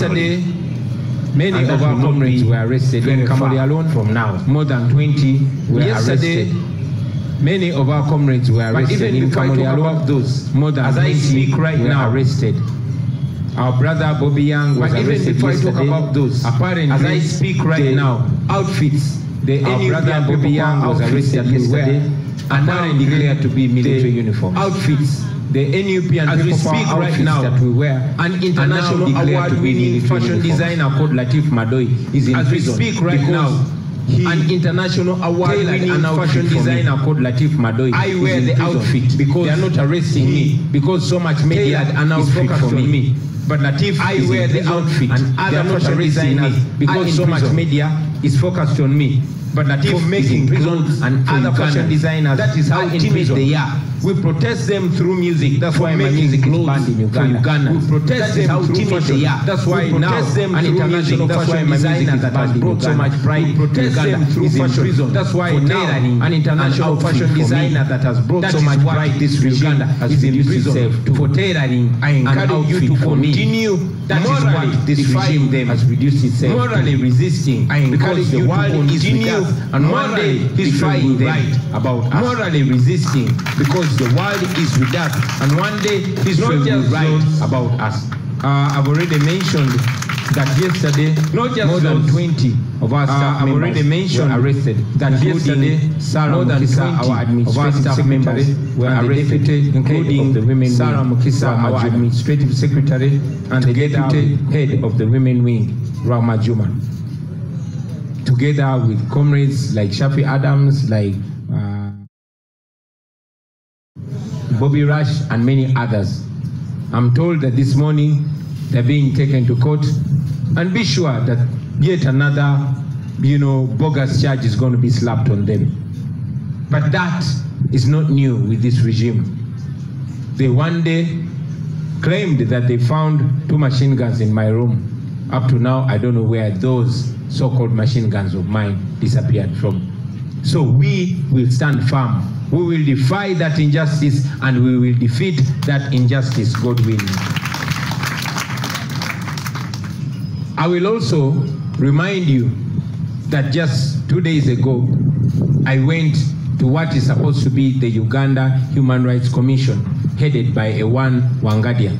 Yesterday, many of our comrades were arrested in Kamuli alone. from now. More than 20 were Yesterday, arrested. Many of our comrades were But arrested even in Kamuli alone. those, more than as I speak right were now, arrested. Our brother Bobby Young was But even arrested before I talk about those, apparently, as I speak right now, outfits the our brother Bobby Young was arrested yesterday and now declared to be military uniforms. outfits The NUP and As we speak right now, that we wear an international now declared to be award-winning fashion designer called Latif Madoi is in As we speak right now, he an international award-winning an fashion designer called Latif Madoi I is wear in the prison outfit because they are not arresting me because so much media tailored an is outfit focused for me. on me. But Latif I wear the outfit. and other fashion arresting designers me. Because so much media is focused on me. But Latif For is making in prison and other fashion designers That is how are in timid prison. they are. We protest them through music. That's why my music is banned in for Uganda. We protest That them through fashion. That's why now them an international music. That's why my designer music is that has banned brought so much pride We protest Uganda them through fashion. prison. That's why now an international an fashion outfit for me. designer that has brought That so much pride this to Uganda has is in reduced prison to. for tailoring. I encourage you to continue That is what this regime them. has reduced itself Morally to. resisting. I encourage because you the to world with continue and one day morally history will them write about us. morally resisting because the world is with us and one day history Not will just write about us. Uh, I've already mentioned that yesterday Not just more than 20 of our staff I've members already mentioned were arrested. that yesterday Sarah more than Mukisa, 20 our administrative our staff members were arrested, deputy including the women Sarah Mukisa, our administrative secretary, and the deputy head of the women wing, Rahma Juma together with comrades like Shafi Adams, like Bobby Rush, and many others. I'm told that this morning they're being taken to court, and be sure that yet another, you know, bogus charge is going to be slapped on them. But that is not new with this regime. They one day claimed that they found two machine guns in my room. Up to now, I don't know where those so-called machine guns of mine disappeared from. So we will stand firm. We will defy that injustice and we will defeat that injustice, God willing. I will also remind you that just two days ago, I went to what is supposed to be the Uganda Human Rights Commission, headed by Ewan Wangadya.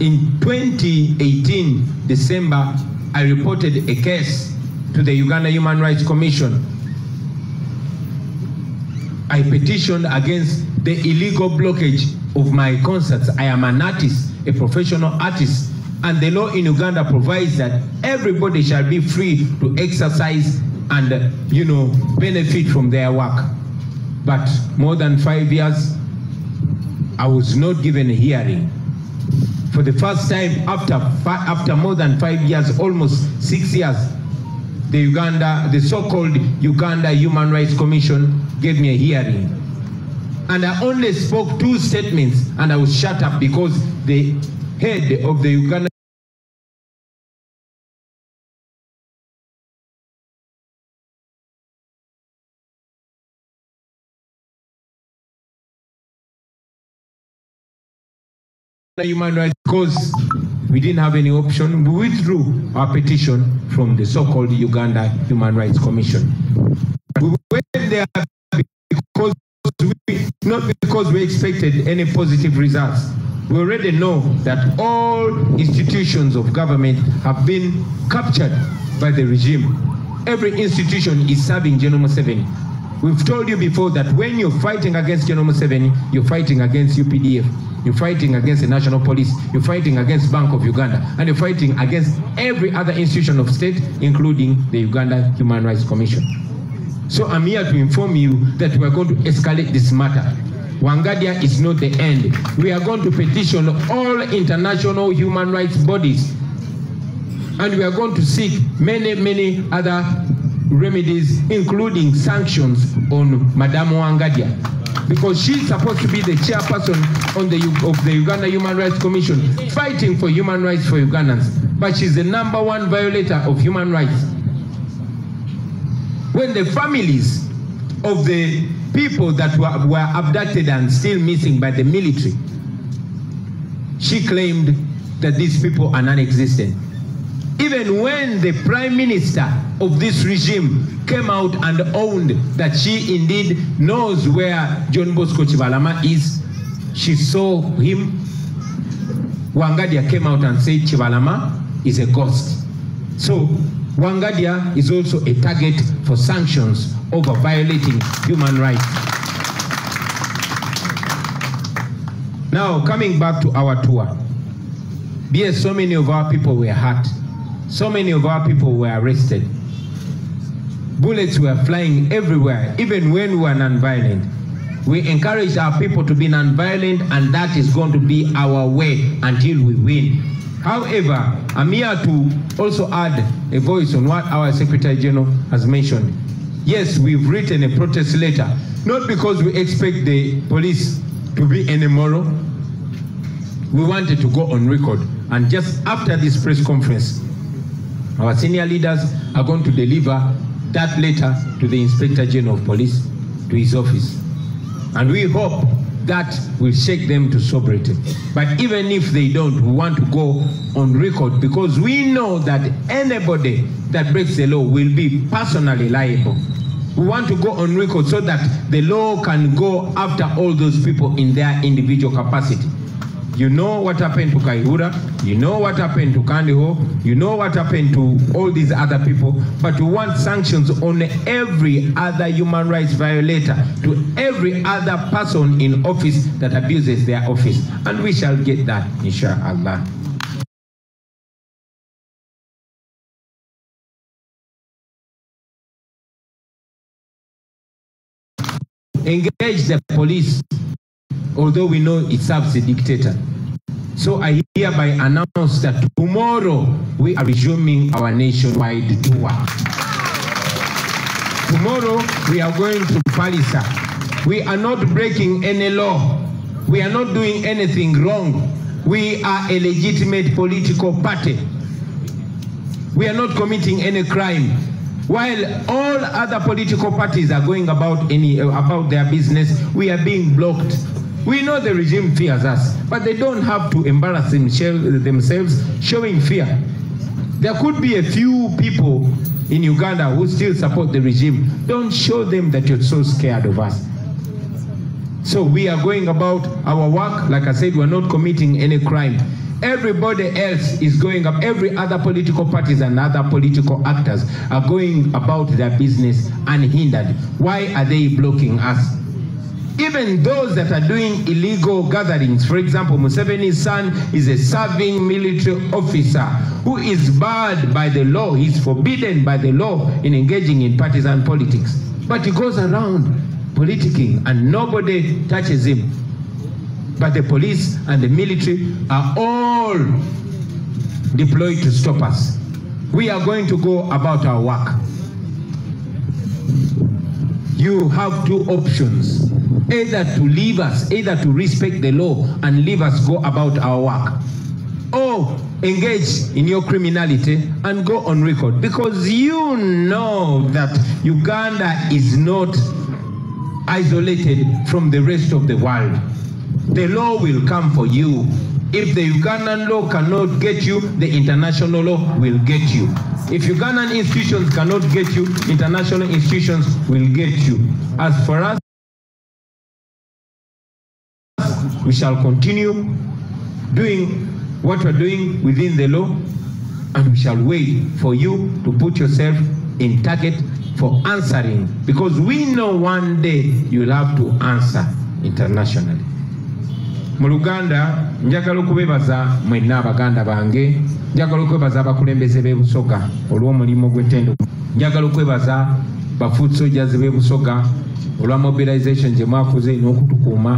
In 2018, December, I reported a case to the Uganda Human Rights Commission. I petitioned against the illegal blockage of my concerts. I am an artist, a professional artist, and the law in Uganda provides that everybody shall be free to exercise and, you know, benefit from their work. But more than five years, I was not given a hearing. For the first time after after more than five years, almost six years, the Uganda, the so-called Uganda Human Rights Commission gave me a hearing. And I only spoke two statements and I was shut up because the head of the Uganda human rights because we didn't have any option. We withdrew our petition from the so-called Uganda Human Rights Commission. We went there we, not because we expected any positive results. We already know that all institutions of government have been captured by the regime. Every institution is serving General Museveni. We've told you before that when you're fighting against General Museveni, you're fighting against UPDF, you're fighting against the National Police, you're fighting against Bank of Uganda, and you're fighting against every other institution of state, including the Uganda Human Rights Commission. So I'm here to inform you that we are going to escalate this matter. Wangadya is not the end. We are going to petition all international human rights bodies and we are going to seek many, many other remedies, including sanctions on Madame Wangadya. Because she's supposed to be the chairperson on the, of the Uganda Human Rights Commission, fighting for human rights for Ugandans. But she's the number one violator of human rights. When the families of the people that were, were abducted and still missing by the military, she claimed that these people are non-existent. Even when the prime minister of this regime came out and owned that she indeed knows where John Bosco Kibalama is, she saw him. Wangadya came out and said Kibalama is a ghost. So Wangadya is also a target for sanctions over violating human rights. Now, coming back to our tour, yes, so many of our people were hurt. So many of our people were arrested. Bullets were flying everywhere, even when we were non-violent. We encourage our people to be non-violent, and that is going to be our way until we win. However, I'm here to also add a voice on what our Secretary General has mentioned. Yes, we've written a protest letter, not because we expect the police to be any moral. We wanted to go on record, and just after this press conference, our senior leaders are going to deliver that letter to the Inspector General of Police, to his office. And we hope that will shake them to sobriety. But even if they don't, we want to go on record because we know that anybody that breaks the law will be personally liable. We want to go on record so that the law can go after all those people in their individual capacity. You know what happened to Kayihura, you know what happened to Kandiho, you know what happened to all these other people, but we want sanctions on every other human rights violator, to every other person in office that abuses their office. And we shall get that, inshallah. Engage the police, although we know it serves the dictator. So I hereby announce that tomorrow we are resuming our nationwide tour. Tomorrow we are going to Pallisa. We are not breaking any law. We are not doing anything wrong. We are a legitimate political party. We are not committing any crime. While all other political parties are going about any about their business, we are being blocked. We know the regime fears us, but they don't have to embarrass themselves showing fear. There could be a few people in Uganda who still support the regime. Don't show them that you're so scared of us. So we are going about our work. Like I said, we're not committing any crime. Everybody else is going up. Every other political parties and other political actors are going about their business unhindered. Why are they blocking us? Even those that are doing illegal gatherings. For example, Museveni's son is a serving military officer who is barred by the law. He's forbidden by the law in engaging in partisan politics. But he goes around politicking and nobody touches him. But the police and the military are all deployed to stop us. We are going to go about our work. You have two options either to leave us, either to respect the law and leave us go about our work, or engage in your criminality and go on record because you know that Uganda is not isolated from the rest of the world. The law will come for you. If the Ugandan law cannot get you, the international law will get you. If Ugandan institutions cannot get you, international institutions will get you. As for us, we shall continue doing what we're doing within the law and we shall wait for you to put yourself in target for answering because we know one day you'll have to answer internationally. mu luganda njagala okubebaza mwenna abaganda bange njagala okwebaza abakulembeze b'e busoga olw'omulimu gw'ettendo njagala okwebaza bafuusojazi b'e busoga olwa mobilization gye mwakoze n'okutukuuma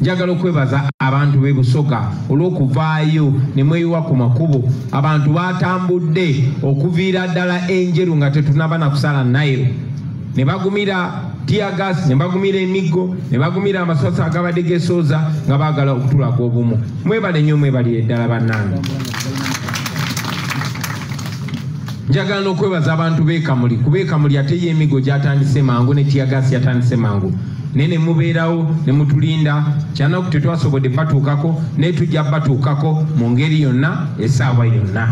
njagala okwebaza abantu b'e busoga olw'okuvaayo ne mweyiwa ku makubo abantu baatambudde okuviira ddala enjeru nga tetunaba na kusala nairo ne bagumira tiagas ne bagumira emiggo ne bagumira amasasi agabadde gesooza nga baagala okutulaga obumu. Mwebale nnyo mwebalire ddala bannange njagala n'okwebaza abantu b'ekamuli kuba ekamuli ate ye emigo gyatandise mangu ne tiagas yatandise mangu. Naye ne mubeerawo ne mutulinda. Kyanaku tetwasobodde batuukako naye tujja batuukako mu ngeri yonna essaawa yonna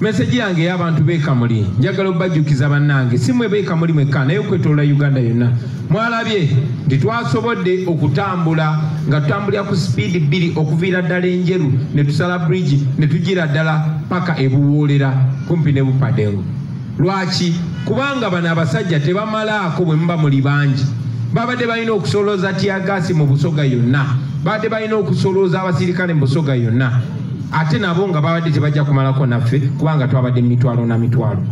meseji yange ey'abantu b'ekamuli njagala obajjukiza bannange. Si mwe b'ekamuli mwekka naye okwetolola uganda yonna. Mwalabye nti twasobodde okutambula nga tutambulira ku sipiidi bbiri okuviira ddala enjeru ne tusala bridge ne tugira ddala paka ebuwoolera kumpi ne bupadengo lwaki? Kubanga bano abasajja tebamalaako bwe muba muli bangi. Babadde balina okusolooza tiagasi mu busoga yonna. Babadde balina okusolooza abasirikale mu busoga yonna ate nabo nga babadde tebajja kumalako naffe kubanga twabadde mitwalo na mitwalo.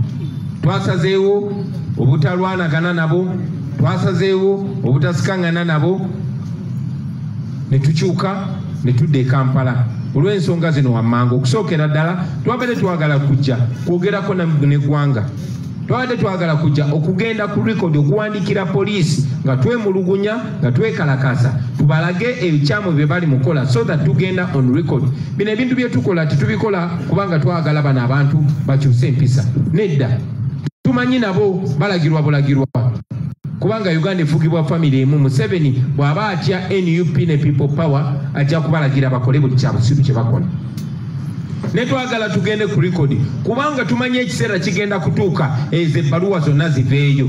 Twasazeewo obutalwanagana nabo twasazeewo obutasikaŋŋana nabo. Ne tukyuka ne tudda e kampala. Olw'ensonga zino wammanga okusookera ddala twabadde twagala kujja kwogerako neggwanga twabadde twagala kujja okugenda ku rekodi okuwandiikira poliisi nga twemulugunya nga twekalakasa tubalage ebikyamu bye bali mukola so that tugenda on record. Bino ebintu bye tukola tetubikola kubanga twagala bano abantu bakyuse empisa. Nedda. Tumanyi nabo balagirwa bulagirwa. Kubanga uganda efugibwa famiry emu museveni bw'aba atya nup ne people power ajja kubalagira bakole buli kyabusiru kye bakola ne twagala tugende ku likodi kubanga tumanyi ekiseera kigenda kutuuka ezo ebbaluwa zonna ziveeyo.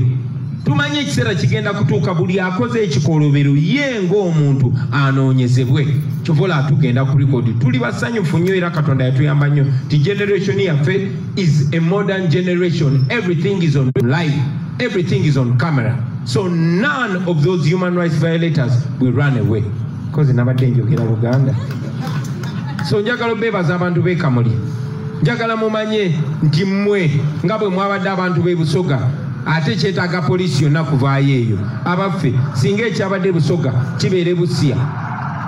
Tumanyi ekiseera kigenda kutuuka buli akoze ekikolobero ye ng'omuntu anoonyezebwe. Kyovola tugenda ku likodi tuli basanyufu nnyo era katonda yatuyamba nnyo. Ti generation yaffe is a modern generation. Everything is on live. Everything is on camera. So none of those human rights violators will run away. Kozi nabadde njogera luganda so njagala obeebaza abantu b'ekamuli njagala mumanye nti mmwe nga bwe mwabadde abantu b'e busoga ate kyetaaga poliisi yonna kuvaayo eyo. Abaffe singa ekyabadde busoga kibeera ebusiya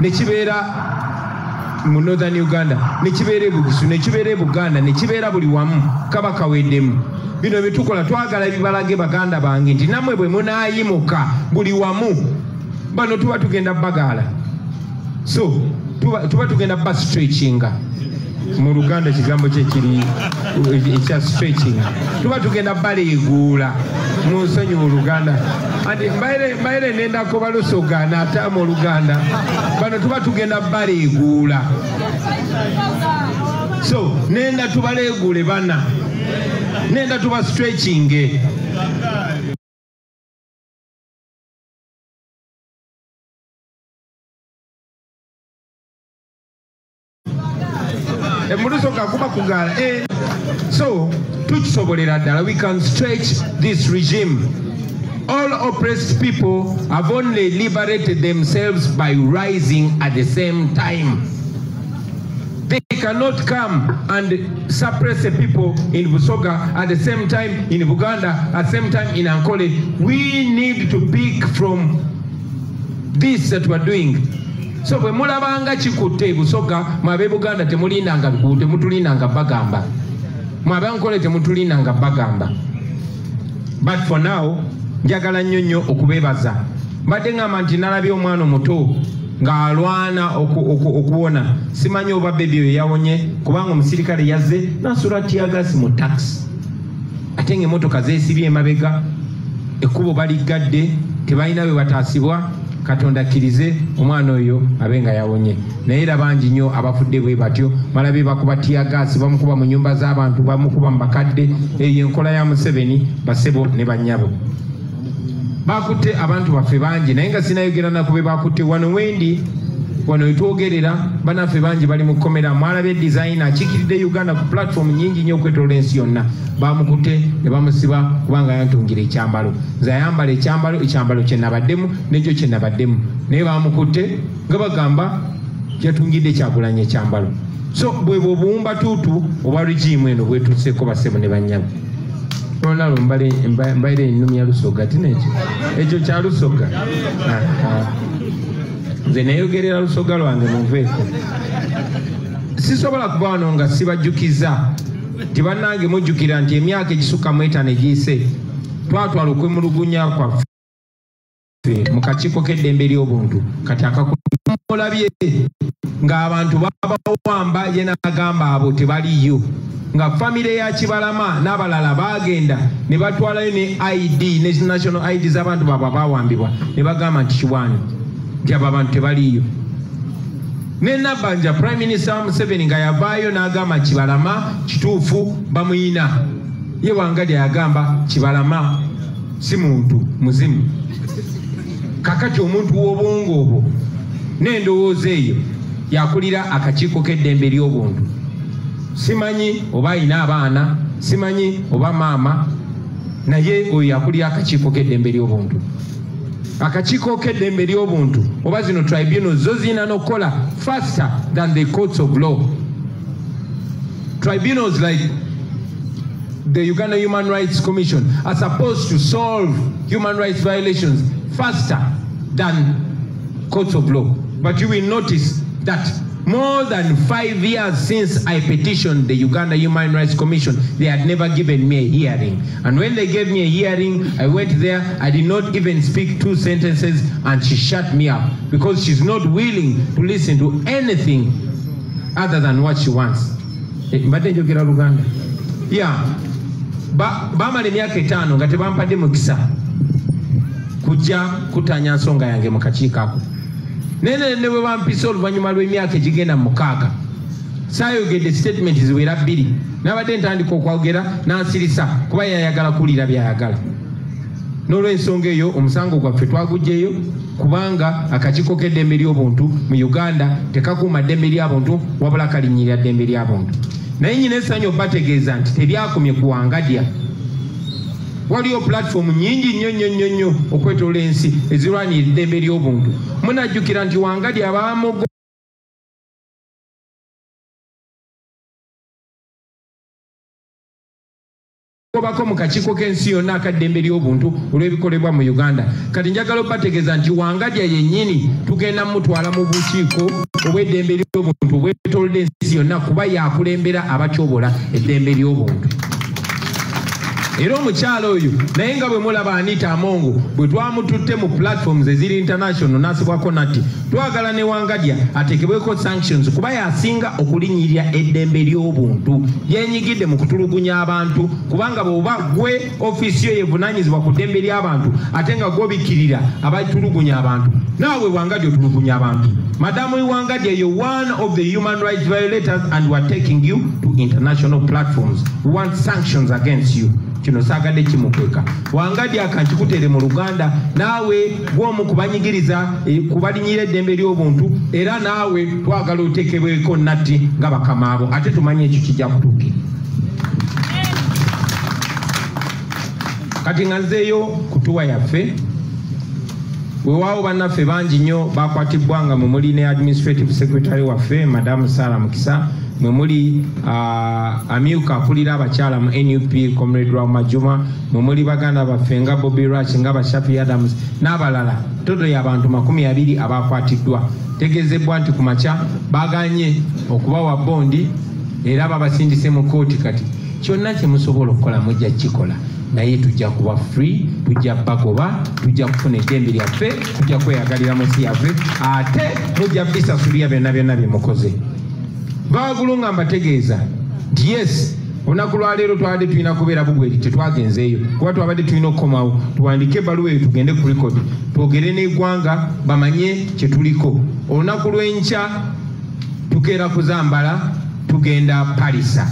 ne kibeera mu northern uganda ne kibeera ebugisu ne kibeera ebuganda ne kibeera buli wamu kaba kaweddemu bino byetukola twagala bibalage baganda bange nti nammwe bwe munaayimuka buli wamu bano tuba tugenda bagaala so tuba, tugenda ba stretchinga mu luganda ekigambo kyekiri ekya stretching. Tuba tugenda baleeguula mu nsonyi mu luganda. Ati mbaire nendako balusoga naatama oluganda bano tuba tugenda baleeguula so nenda tubaleeguule bana. Nenda tuba stretchinge kuba kugaala eh. so tukisobolera ddala. We can stretch this regime. All oppressed people have only liberated themselves by rising at the same time. They cannot come and suppress the people in busoga at the same time in buganda at the same time in ankole. We need to pick from this that we're doing so bwe mulabanga kikutte busoga mwabe buganda temulindanga temutulindanga bagamba mwabe nkole temutulindanga bagamba but for now njagala nnyo nnyo okubeebaza mbadde ngamba nti nalabye omwana omuto ng'alwana okuwona. Simanyi oba bebi oyo yawonye kubanga omusirikale yazze nasula tiagasi mu taxi. Ate ngaemotoka zeesibye emabega ekkubo baliggadde tebalina bwe bataasibwa katonda akkirize omwana oyo abe nga yawonye. Naye era bangi nnyo abafudde bwe batyo. Malabe bakuba tiagasi bamukuba mu nyumba z'abantu bamukuba mu bakadde. Eyo enkola ya museveni basebo ne bannyabo bakutte abantu baffe bangi. Naye nga sinayogera naku be bakutte. Wano wendi wano wetwogerera banaffe bangi bali mu kkomera mwalabye design akiikiridde uganda ku platform nyingi nnyo okwetola ensi yonna. Bamukutte ne bamusiba kubanga yantungira ekyambalo. Nze ayambala ekyambalo ekyambalo kyenabaddemu nekyo kyenabaddemu naye bamukutte nga bagamba yatungidde kyagulanya ekyambalo. So bwebwe obuwumba tuutu obwa regimu eno bwetuseeko basebo ne bannyabo olalo mbaire enumya lusoga tinekyo ekyo? Kya lusoga nze neyogerera lusoga lwange munveeko sisobola kuba wano nga sibajjukiza. Nti bannange mujjukira nti emyaka egisukka mu etaano egiyise twatwala okwemulugunya kwaffe mu kakiiko k'eddembe ly'obuntu. Kati akaku mwolabye ng'abantu babawamba ye n'agamba abo tebaliyo. Nga famire ya kibalama n'abalala bagenda ne batwalayo ne id ne national id z'abantu baabwe bawambibwa ne bagamba nti kiwani abo abantu tebaliyo. Ne nabbanja prime minister wa museveni nga yavaayo n'agamba kibalama kituufu bamuyina ye wangali yagamba kibalama si muntu muzimu. Kakati omuntu w'obwongo obwo n'endowooza eyo yakulira akakiiko k'eddembe ly'obuntu simanyi oba ayina abaana simanyi oba maama naye oyo yakulira akakiiko k'eddembe ly'obuntu akakiiko k'eddembe ly'obuntu oba zino tribunals zo zirina n'okukola faster than the courts of law tribunals like the Uganda Human Rights Commission are supposed to solve human rights violations faster than courts of law. But you will notice that more than five years since I petitioned the Uganda Human Rights Commission, they had never given me a hearing. And when they gave me a hearing, I went there, I did not even speak two sentences, and she shut me up because she's not willing to listen to anything other than what she wants. Eh, mbadde njogera luganda yeah Ba- baamala emyaka etaano nga tebampadde mukisa kujja kutanya nsonga yange mu kakiiko nene ne bwe bampisa oluvannyuma lw'emyaka egigenda mu mukaaga. Saayogedde statement ziwera bbiri. Nabadde ntandika okwogera nansirisa kuba yayagala kuwulira byayagala. N'olwensonga eyo omusango gwaffe twagugjeyo kubanga akakiiko k'eddembe ly'obuntu mu uganda tekakuuma ddembe ly'abuntu wabula kalinyirira ddembe ly'abuntu. Naye nyina essanyu obategeeza nti teryakomye kuwangadya waliyo pulatifomu nyingi nnyo nnyo nnyo nnyo okwetoola ensi ezirwanira eddembe ly'obuntu. Munajjukira nti wangadya abamugo gobako mu kakiiko k'ensi yonna akaddembe ly'obuntu olw'ebikolebwa mu uganda. Kati njagala obategeeza nti wangadya yennyini tugenda mutwala mu bukiiko obw'eddembe ly'obuntu obwetolodde ensi yonna kuba yakulembera abatyobola eddembe ly'obuntu era omukyala oyo naye nga bwe mulaba anita amongo bwe twamututte mu platforms eziri international nasibwako nati twagala ne wangadya atekebweko sanctions kuba yasinga okulinyirira eddembe ly'obuntu. Yenyigidde mu kutulugunya abantu kubanga bw'oba gwe ofiisi yo yevunanyizibwa ku ddembe ly'abantu ate nga gwobikirira abatulugunya abantu naawe wangadya otulugunya abantu. Madamu wangadya yo one of the human rights violators and weare taking you to international platforms. We want sanctions against you kino saagadde kimukweka. Wangadya akankikutere mu luganda naawe gwomu kubanyigiriza eh, kubalinyira eddembe ly'obuntu era naawe twagala otekebweko natti nga bakama abo. Ate tumanye ekyo kijja kutuukira. Kati nga nzeeyo kutuwa yaffe weewaawo bannaffe bangi nnyo bakwatibwa nga mwe muli ne administrative secretary waffe madamu sara mukisa mwe muli uh, amyuka akulira abakyala mu nup comrade rama juma mwe muli baganda baffe nga bobi rach nga bashafi adams n'abalala. Toto y'abantu makumi abiri abakwatiddwa. Tegeezebwa nti ku makya baganye okubawa bondi era babasindise mu kooti kati. Kyonna kye musobola okukola mujja kukikola. Naye tujja kuba free tujja bagoba tujja kufuna eddembe lyaffe tujja kweyagalira mu nsi yaffe ate mujja bisasulira byonna byonna bye baagulu nga mbategeeza. Nti yes olunaku lwaleero twabadde tulina kubeera bugweri tetwagenzeeyo. Kuba twabadde tulina okukomawo tuwandike ebaluwa eyo tugende ku record. Twogere n'eggwanga bamanye kye tuliko. Olunaku lw'enkya tukeera kuzambala tugenda palisa.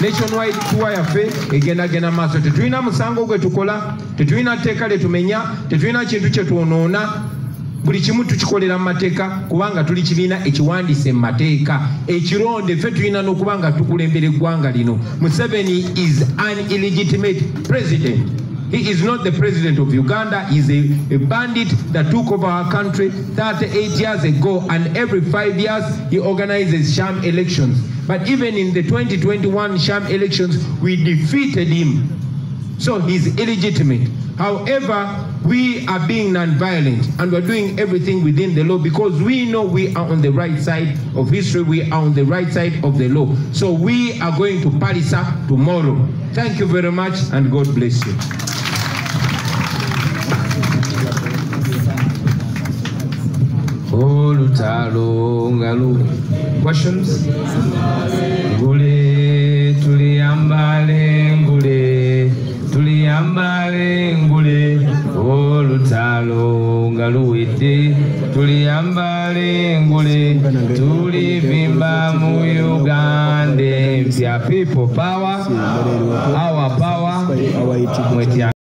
Nationwide tour yaffe egendagenda maaso. Tetulina musango gwe tukola tetulina tteeka lye tumenya tetulina kintu kye twonoona buli kimu tukikolera mateeka kubanga tuli kibiina ekiwandiise mu mateeka ekironde ffe tulina n'okuba nga tukulembera eggwanga lino museveni is an illegitimate president He is not the president of Uganda. He's a, a bandit that took over our country 38 years ago, and every five years he organizes sham elections. But even in the 2021 sham elections, we defeated him. So he's illegitimate. However, we are being non-violent and we're doing everything within the law because we know we are on the right side of history. We are on the right side of the law. So we are going to Pallisa tomorrow. Thank you very much and God bless you. questions tuliyambale ngule olutalo tuli luwedde tuliyambale ngule tulivimba mu uganda empya people power our power